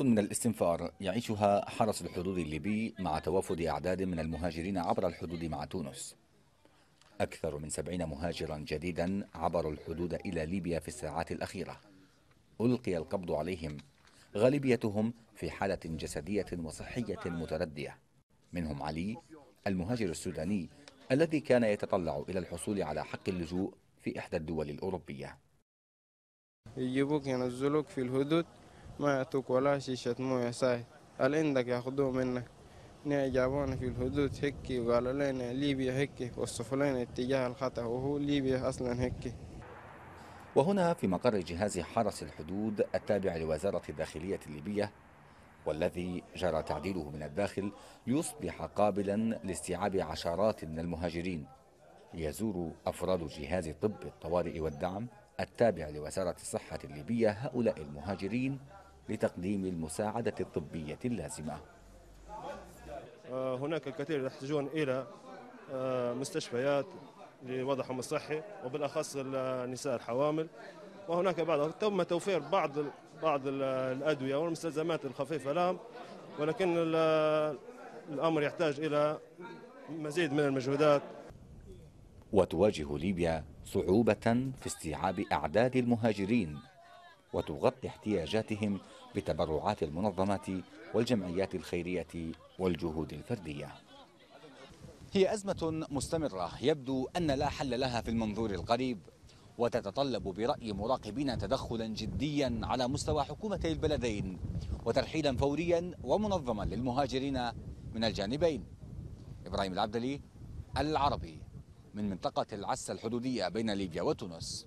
من الاستنفار يعيشها حرس الحدود الليبي مع توافد أعداد من المهاجرين عبر الحدود مع تونس. أكثر من سبعين مهاجرا جديدا عبروا الحدود إلى ليبيا في الساعات الأخيرة. ألقي القبض عليهم. غالبيتهم في حالة جسدية وصحية متردية. منهم علي المهاجر السوداني الذي كان يتطلع إلى الحصول على حق اللجوء في إحدى الدول الأوروبية. يجيبوك ينزلوك في الحدود. ما يعطوك ولا شيشة موية ساي. هل عندك ياخذوه منك؟ نيا جابونا في الحدود هيك وقالوا لنا ليبيا هيك وصفوا لنا اتجاه الخطأ وهو ليبيا أصلا هيك وهنا في مقر جهاز حرس الحدود التابع لوزارة الداخلية الليبية والذي جرى تعديله من الداخل ليصبح قابلا لاستيعاب عشرات من المهاجرين. يزور أفراد جهاز طب الطوارئ والدعم التابع لوزارة الصحة الليبية هؤلاء المهاجرين لتقديم المساعدة الطبية اللازمة. هناك الكثير يحتاجون إلى آه، مستشفيات لوضعهم الصحي وبالأخص النساء الحوامل. وهناك بعض تم توفير بعض بعض الأدوية والمستلزمات الخفيفة لهم ولكن الأمر يحتاج إلى مزيد من المجهودات. وتواجه ليبيا صعوبة في استيعاب أعداد المهاجرين. وتغطي احتياجاتهم بتبرعات المنظمات والجمعيات الخيرية والجهود الفردية. هي أزمة مستمرة يبدو أن لا حل لها في المنظور القريب وتتطلب برأي مراقبين تدخلا جديا على مستوى حكومتي البلدين وترحيلا فوريا ومنظما للمهاجرين من الجانبين. إبراهيم العبدلي العربي من منطقة العسة الحدودية بين ليبيا وتونس.